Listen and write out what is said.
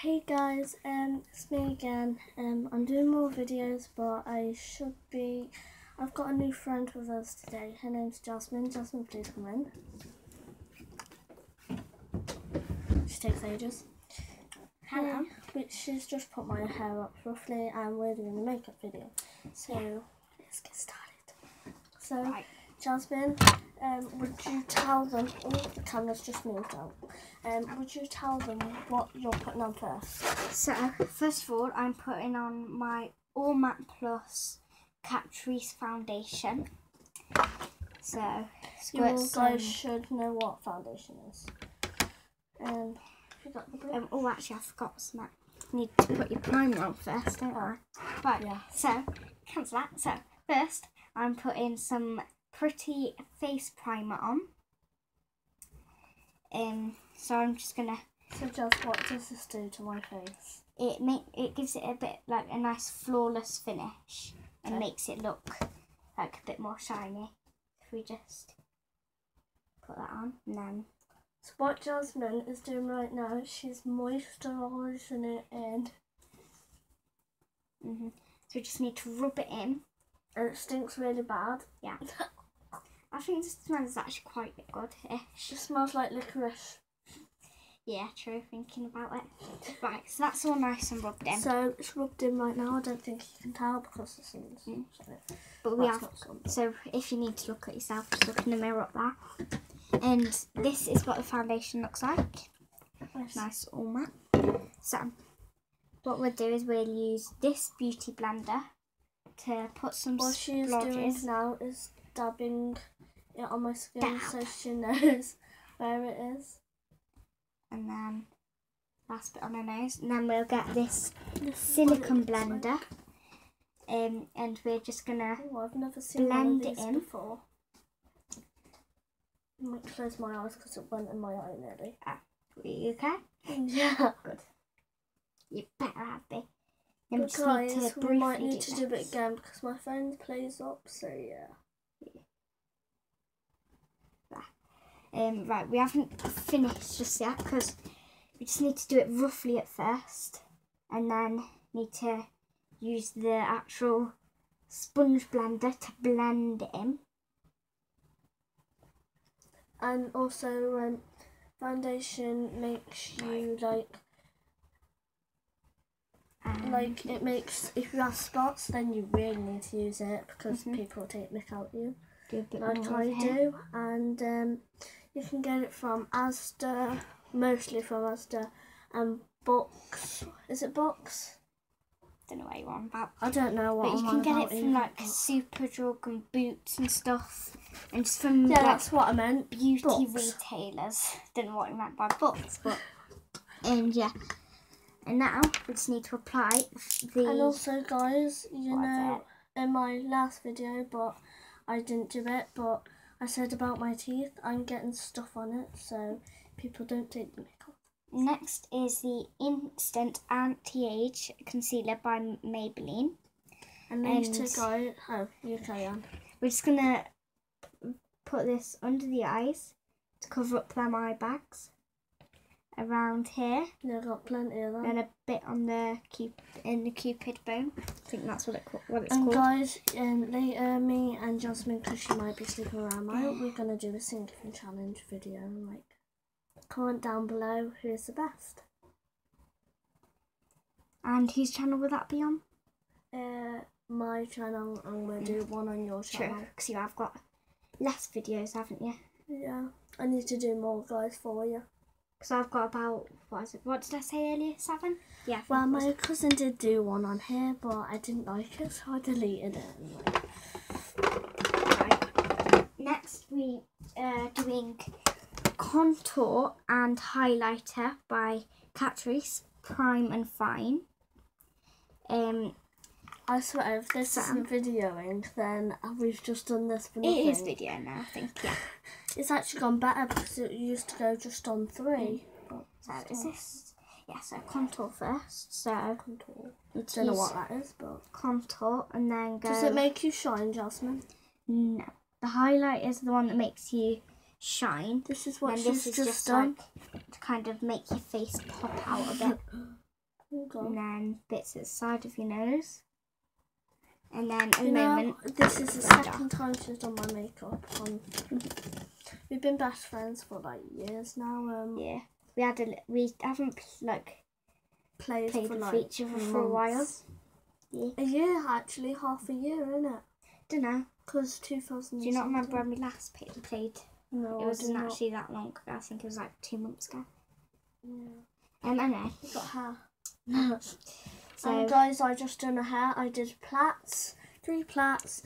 Hey guys, um, it's me again. Um, I'm doing more videos, but I should be. I've got a new friend with us today. Her name's Jasmine. Jasmine, please come in. She takes ages. Hello. But she's just put my hair up roughly, and we're doing a makeup video. So let's get started. So, Right. Jasmine, um, would you tell them? Oh, the camera's just moved out. Um, would you tell them what you're putting on first? So, first of all, I'm putting on my All Matte Plus Catrice foundation. So, You guys some. should know what foundation is. Um, got the? Um, oh, actually, I forgot some. Need to put your primer on first, don't I? Right. Yeah. So, cancel that. So, first, I'm putting some pretty face primer on. Um, so I'm just gonna. So, just what does this do to my face? It make it gives it a bit like a nice flawless finish and Okay. makes it look like a bit more shiny. If we just put that on and then So, what Jasmine is doing right now, she's moisturising it in, hmm so we just need to rub it in. and it stinks really bad. Yeah. I think this smells actually quite good-ish. It smells like licorice. Yeah, true. Thinking about it. Right, so that's all nice and rubbed in. So, it's rubbed in right now. I don't think you can tell because it's in Mm. so, but we have. So if you need to look at yourself, just look in the mirror up there. And this is what the foundation looks like. Nice. Nice all matte. So what we'll do is we'll use this beauty blender to put some What she is doing now is dabbing it on my skin Dab. so she knows where it is. And then last bit on her nose. And then we'll get this This is what it silicone looks like. blender. Um, and we're just gonna Oh, I've never seen Blend one it of these in. before. I might close my eyes because it went in my eye nearly. Are you okay? Yeah. Good. You better have be. Then we But just need guys, to we might need to do it again because my phone plays up. So yeah. Um, right, we haven't finished just yet because we just need to do it roughly at first and then need to use the actual sponge blender to blend it in. And also, um, foundation makes you like Um, like it makes if you have spots, then you really need to use it because Mhm. people take mick out you. do a bit like I do, and um, you can get it from Asda, mostly from Asda, and Box. Is it Box? Don't know what you're on about. I don't know what. But you I'm can get it from either, like Superdrug and Boots and stuff, and just from Yeah, like that's what I meant. beauty Books. retailers. Don't know what you meant by books, but and yeah. And now we just need to apply the. And also, guys, you know, in my last video, but I didn't do it, but I said about my teeth, I'm getting stuff on it, so people don't take the makeup. Next is the Instant Anti-Age Concealer by Maybelline. And And- two guys, oh, you carry on. We're just gonna put this under the eyes to cover up them eye bags. Around here, Yeah, I've got plenty of them. and a bit on the cup in the cupid bone. I think that's what it what it's And called. guys, um, later, me and Jasmine, because she might be sleeping around my, we're gonna do a singing challenge video. Like, comment down below who is the best. And whose channel will that be on? Uh, my channel, and we'll do one on your True, channel. because you have got less videos, haven't you? Yeah, I need to do more, guys, for you. Because I've got about what is it? What did I say earlier? Seven. Yeah. Well, my cousin did do one on here, but I didn't like it, so I deleted it. Like, Right. Next, we are doing contour and highlighter by Catrice Prime and Fine. Um, I swear, if this Sam. isn't videoing, then we've just done this for it nothing. is video now, I think. Yeah. It's actually gone better because it used to go just on three. But So is this? Yeah. So contour first. So contour? let's Don't know what that is, but contour and then go. does it make you shine, Jasmine? No. The highlight is the one that makes you shine. This is what and she's just, just done. like to kind of make your face pop out a bit. And then bits at the side of your nose. And then at the You know, this is the second time she's done my makeup. Um, we've been best friends for like years now. Um, yeah, we had a we haven't like played, played for with like each other for a while. Yeah. A year actually, half a year, isn't it? Don't know. Because 2000. Do you not remember when we last played? No, it wasn't not. actually that long. ago. I think it was like two months ago. Yeah. Um, anyway, We got hair. so and guys, I just done a hair. I did plaits, three plaits,